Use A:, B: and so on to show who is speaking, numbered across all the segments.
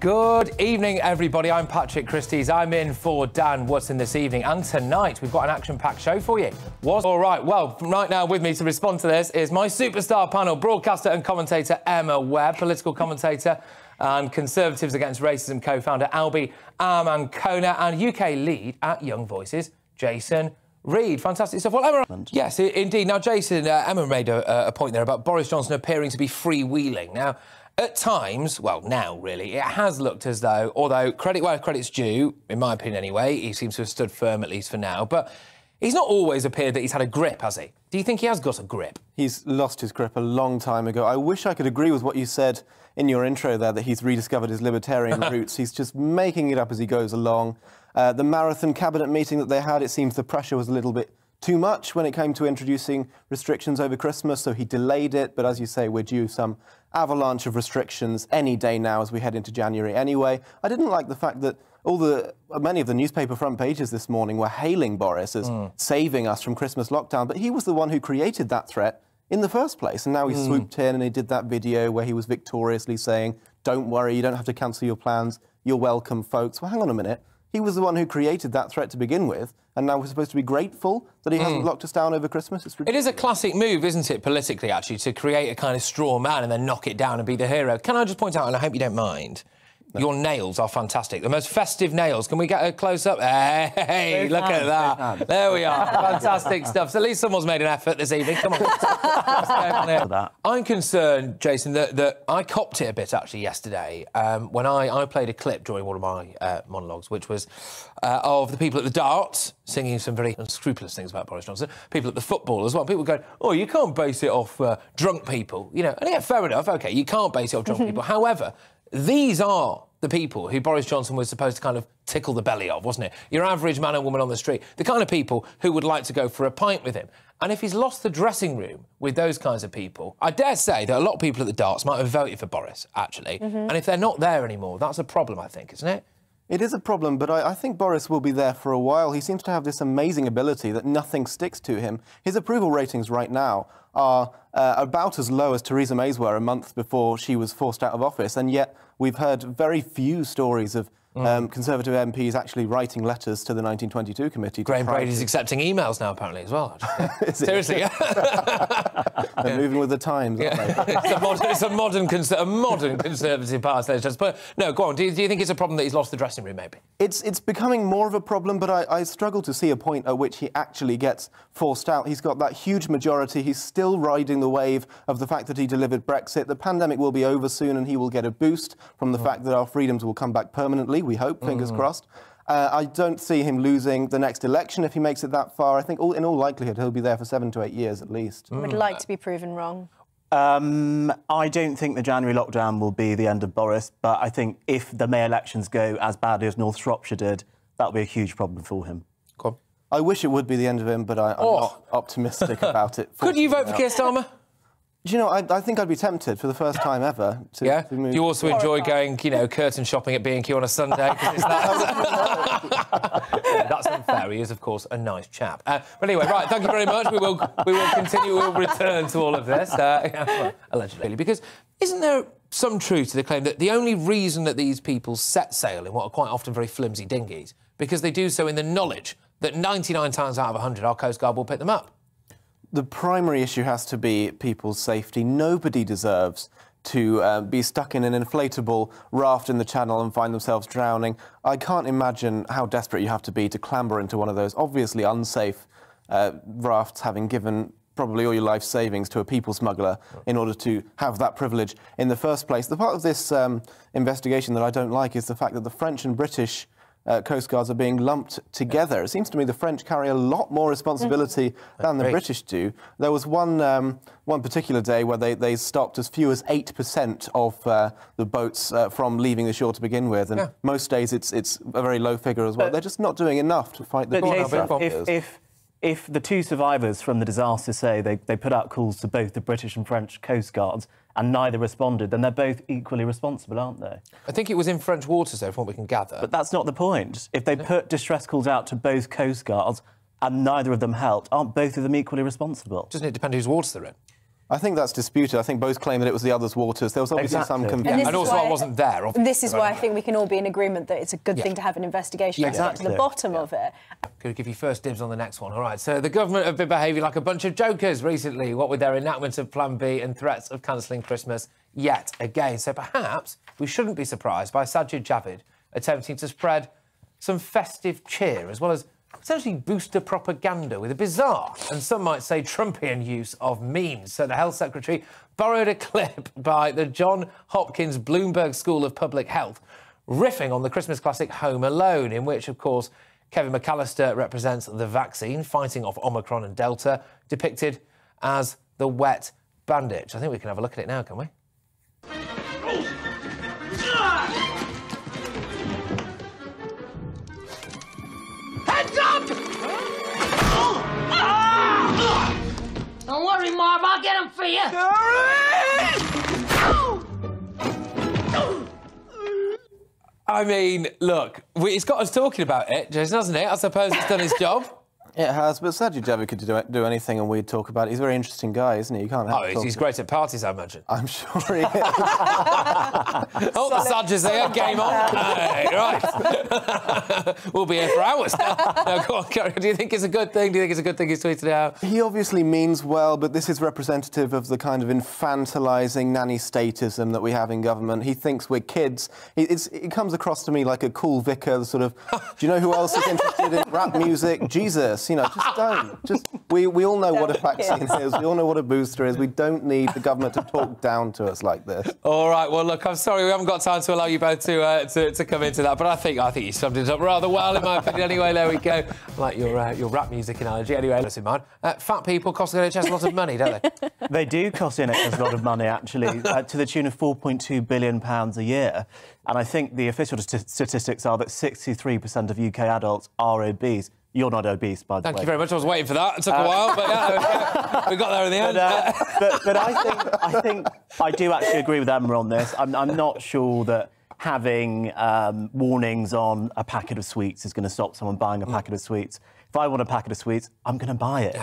A: Good evening, everybody. I'm Patrick Christys. I'm in for Dan Wootton this evening. And tonight, we've got an action packed show for you. Was all right. Well, right now, with me to respond to this is my superstar panel broadcaster and commentator Emma Webb, political commentator and Conservatives Against Racism co founder Albie Amankona, and UK lead at Young Voices, Jason Reed, fantastic stuff. Well, Emma, yes, indeed. Now, Jason, uh, Emma made a, a, point there about Boris Johnson appearing to be freewheeling. Now, at times, well, now really, it has looked as though, although credit where credit's due, in my opinion anyway, he seems to have stood firm at least for now, but he's not always appeared that he's had a grip, has he? Do you think he has got a grip?
B: He's lost his grip a long time ago. I wish I could agree with what you said in your intro there, that he's rediscovered his libertarian roots. He's just making it up as he goes along. Uh, the marathon cabinet meeting that they had, it seems the pressure was a little bit too much when it came to introducing restrictions over Christmas, so he delayed it. But as you say, we're due some avalanche of restrictions any day now as we head into January anyway. I didn't like the fact that all the many of the newspaper front pages this morning were hailing Boris as mm. saving us from Christmas lockdown, but he was the one who created that threat in the first place. And now he mm. swooped in and he did that video where he was victoriously saying, "Don't worry, you don't have to cancel your plans. You're welcome, folks." Well, hang on a minute. He was the one who created that threat to begin with, and now we're supposed to be grateful that he mm. hasn't locked us down over Christmas.
A: It's it is a classic move, isn't it, politically, actually, to create a kind of straw man and then knock it down and be the hero. Can I just point out, and I hope you don't mind, no. Your nails are fantastic. The most festive nails. Can we get a close up? Hey, look at that. There we are. fantastic stuff. So at least someone's made an effort this evening. Come on. I'm concerned, Jason, that, that I copped it a bit actually yesterday um, when I, I played a clip during one of my uh, monologues, which was uh, of the people at the darts singing some very unscrupulous things about Boris Johnson. People at the football as well. People going, oh, you can't base it off uh, drunk people. You know, and yeah, fair enough. OK, you can't base it off drunk people. However, these are the people who Boris Johnson was supposed to kind of tickle the belly of, wasn't it? Your average man and woman on the street, the kind of people who would like to go for a pint with him. And if he's lost the dressing room with those kinds of people, I dare say that a lot of people at the darts might have voted for Boris, actually. Mm -hmm. And if they're not there anymore, that's a problem, I think, isn't it?
B: It is a problem, but I, I, think Boris will be there for a while. He seems to have this amazing ability that nothing sticks to him. His approval ratings right now are uh, about as low as Theresa May's were a month before she was forced out of office, and yet we've heard very few stories of Mm. Um, Conservative MPs actually writing letters to the 1922 committee.
A: Graham Brady's to... accepting emails now, apparently, as well. Seriously, yeah.
B: They're moving with the times, yeah.
A: it's, a modern, it's a modern, a modern Conservative party. But no, go on. Do you, do you, think it's a problem that he's lost the dressing room, maybe?
B: It's it's becoming more of a problem, but I, I struggle to see a point at which he actually gets forced out. He's got that huge majority. He's still riding the wave of the fact that he delivered Brexit. The pandemic will be over soon, and he will get a boost from the mm. fact that our freedoms will come back permanently we hope, fingers mm. crossed. Uh, I don't see him losing the next election if he makes it that far. I think all, in all likelihood he'll be there for seven to eight years at least.
C: Mm. Would like to be proven wrong.
D: Um, I don't think the January lockdown will be the end of Boris, but I think if the May elections go as badly as North Shropshire did, that'll be a huge problem for him.
B: I wish it would be the end of him, but I, am oh. not optimistic about it.
A: Could you vote for Keir Starmer?
B: Do you know, I, I, think I'd be tempted for the first time ever to,
A: yeah?
B: To move.
A: Do you also enjoy going, you know, curtain shopping at B&Q on a Sunday? That... that's unfair. He is, of course, a nice chap. Uh, but anyway, right, thank you very much. We will, we will continue, we will return to all of this, uh, allegedly. Because isn't there some truth to the claim that the only reason that these people set sail in what are quite often very flimsy dinghies, because they do so in the knowledge that 99 times out of 100 our Coast Guard will pick them up?
B: The primary issue has to be people's safety. Nobody deserves to uh, be stuck in an inflatable raft in the channel and find themselves drowning. I can't imagine how desperate you have to be to clamber into one of those obviously unsafe uh, rafts, having given probably all your life savings to a people smuggler in order to have that privilege in the first place. The part of this um, investigation that I don't like is the fact that the French and British uh, Coast Guards are being lumped together. It seems to me the French carry a lot more responsibility mm. than the Great. British do. There was one, um, one particular day where they, they stopped as few as 8% of uh, the boats uh, from leaving the shore to begin with, and yeah. most days it's, it's a very low figure as well. They're just not doing enough to fight the
D: but if, if, if the two survivors from the disaster say they, they put out calls to both the British and French Coast Guards, and neither responded, then they're both equally responsible, aren't they?
A: I think it was in French waters, though, from what we can gather.
D: But that's not the point. If they put distress calls out to both coast guards and neither of them helped, aren't both of them equally responsible?
A: Doesn't it depend whose waters they're in?
B: I think that's disputed. I think both claim that it was the other's waters. There was obviously some
D: Exactly.
B: confusion.
C: this
A: And also, I wasn't there. obviously.
C: This is why I think we can all be in agreement that it's a good thing to have an investigation and get to the
D: Exactly.
C: bottom of it.
A: Could give you first dibs on the next one. All right. So the government have been behaving like a bunch of jokers recently, what with their enactment of Plan B and threats of cancelling Christmas yet again. So perhaps we shouldn't be surprised by Sajid Javid attempting to spread some festive cheer as well as essentially booster propaganda with a bizarre and some might say Trumpian use of memes. So the health secretary borrowed a clip by the John Hopkins Bloomberg School of Public Health riffing on the Christmas classic Home Alone, in which, of course, Kevin McAllister represents the vaccine fighting off Omicron and Delta, depicted as the Wet Bandits. I think we can have a look at it now, can we?
E: Worry, Marv, I'll get him for you.
A: I mean, look, we, it's got us talking about it, Jason, hasn't it? I suppose it's done its job.
B: It has, but Sajid Javid could do, do anything and we'd talk about it. He's a very interesting guy, isn't he? You can't
A: Oh, he's, he's great at parties, I imagine.
B: I'm sure he is.
A: Oh, the Sadgers there, game on. Hey, right. we'll be here for hours. no, go on, on. Do you think it's a good thing? Do you think it's a good thing he's tweeted out?
B: He obviously means well, but this is representative of the kind of infantilizing nanny statism that we have in government. He thinks we're kids. He, it's, it comes across to me like a cool vicar, the sort of, do you know who else is interested in rap music? Jesus. You know, just don't. Just we, we all know what a vaccine is. We all know what a booster is. We don't need the government to talk down to us like this.
A: All right. Well, look, I'm sorry we haven't got time to allow you both to uh, to, to come into that, but I think I think you summed it up rather well, in my opinion. Anyway, there we go. I like your uh, your rap music analogy. Anyway, listen, man. Uh, fat people cost the NHS a lot of money, don't they?
D: They do cost the NHS a lot of money, actually, uh, to the tune of 4.2 billion pounds a year. And I think the official st- statistics are that 63% of UK adults are obese. You're not obese, by the
A: Thank
D: way.
A: Thank you very much. I was waiting for that. It took a while, but yeah, we got there in the end.
D: But, uh, but, but I think I think I do actually agree with Emma on this. I'm, I'm not sure that having um, warnings on a packet of sweets is going to stop someone buying a packet of sweets. If I want a packet of sweets, I'm going to buy it.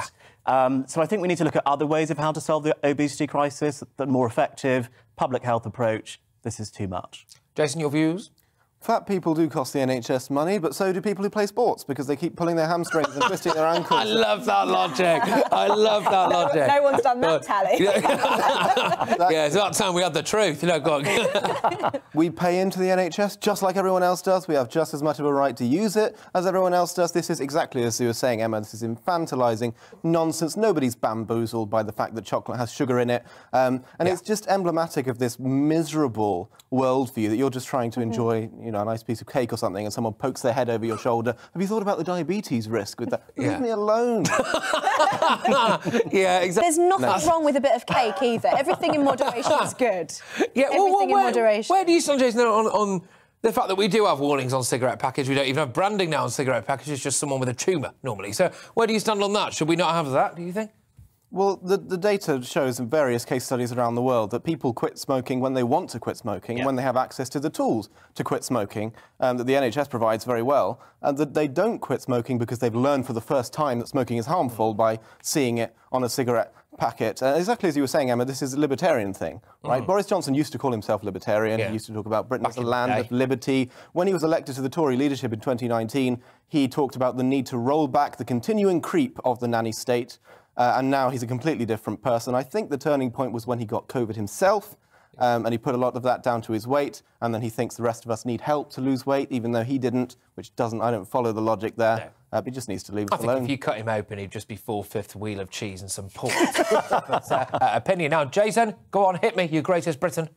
D: Um, so I think we need to look at other ways of how to solve the obesity crisis, the more effective public health approach. This is too much.
A: Jason, your views?
B: Fat people do cost the NHS money, but so do people who play sports because they keep pulling their hamstrings and twisting their ankles.
A: I love that logic. I love that logic.
C: no one's done that tally.
A: yeah, it's about time we had the truth. You know, go on.
B: We pay into the NHS just like everyone else does. We have just as much of a right to use it as everyone else does. This is exactly as you were saying, Emma. This is infantilizing nonsense. Nobody's bamboozled by the fact that chocolate has sugar in it. Um, and it's just emblematic of this miserable worldview that you're just trying to enjoy, you know, a nice piece of cake or something, and someone pokes their head over your shoulder. Have you thought about the diabetes risk with that?
A: Yeah.
B: Leave me alone.
A: yeah, exactly.
C: There's nothing wrong with a bit of cake either. Everything in moderation is good.
A: Yeah, well,
C: Everything
A: well,
C: in
A: where,
C: moderation.
A: Where do you stand, Jason, on, on the fact that we do have warnings on cigarette package? We don't even have branding now on cigarette packages, it's just someone with a tumour normally. So where do you stand on that? Should we not have that, do you think?
B: Well, the, the data shows in various case studies around the world that people quit smoking when they want to quit smoking, when they have access to the tools to quit smoking um, that the NHS provides very well, and that they don't quit smoking because they've learned for the first time that smoking is harmful by seeing it on a cigarette packet. Uh, exactly as you were saying, Emma, this is a libertarian thing, right? Boris Johnson used to call himself libertarian.
A: Yeah.
B: He used to talk about Britain
A: Back
B: as a
A: the
B: land of liberty. When he was elected to the Tory leadership in 2019, he talked about the need to roll back the continuing creep of the nanny state. Uh, and now he's a completely different person. I think the turning point was when he got COVID himself, um, and he put a lot of that down to his weight. And then he thinks the rest of us need help to lose weight, even though he didn't, which doesn't. I don't follow the logic there.
A: No.
B: Uh, but he just needs to leave
A: I
B: us
A: think
B: alone.
A: if you cut him open, he'd just be four fifth wheel of cheese and some pork. That's, uh, uh, opinion. Now, Jason, go on, hit me, you greatest Britain.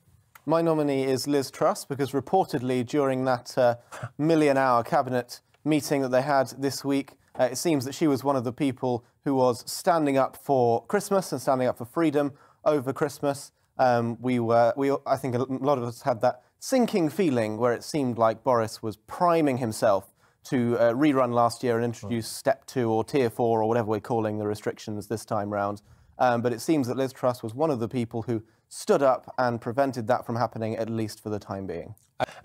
B: My nominee is Liz Truss because reportedly during that uh, million hour cabinet meeting that they had this week, uh, it seems that she was one of the people who was standing up for Christmas and standing up for freedom over Christmas. Um, we were, we, I think a lot of us had that sinking feeling where it seemed like Boris was priming himself to uh, rerun last year and introduce step two or tier four or whatever we're calling the restrictions this time round. Um, but it seems that Liz Truss was one of the people who stood up and prevented that from happening, at least for the time being.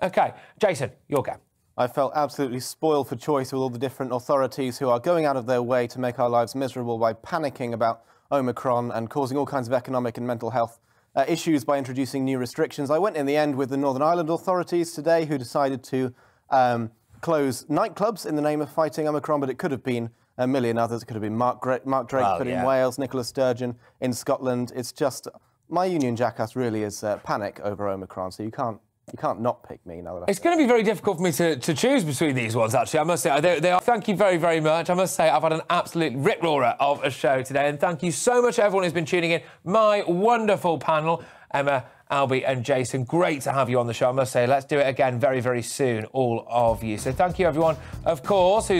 A: Okay, Jason, your go.
B: I felt absolutely spoiled for choice with all the different authorities who are going out of their way to make our lives miserable by panicking about Omicron and causing all kinds of economic and mental health uh, issues by introducing new restrictions. I went in the end with the Northern Ireland authorities today, who decided to um, close nightclubs in the name of fighting Omicron, but it could have been a million others. It could have been Mark, Gra- Mark Drake
A: Oh, yeah.
B: in Wales, Nicola Sturgeon in Scotland. It's just my Union Jackass really is uh, panic over Omicron, so you can't you can't not pick me now
A: It's going to be very difficult for me to, to choose between these ones, actually. I must say, they, they are, thank you very, very much. I must say, I've had an absolute rip roarer of a show today, and thank you so much, everyone who's been tuning in. My wonderful panel, Emma, Albie, and Jason. Great to have you on the show. I must say, let's do it again very, very soon, all of you. So thank you, everyone, of course. Who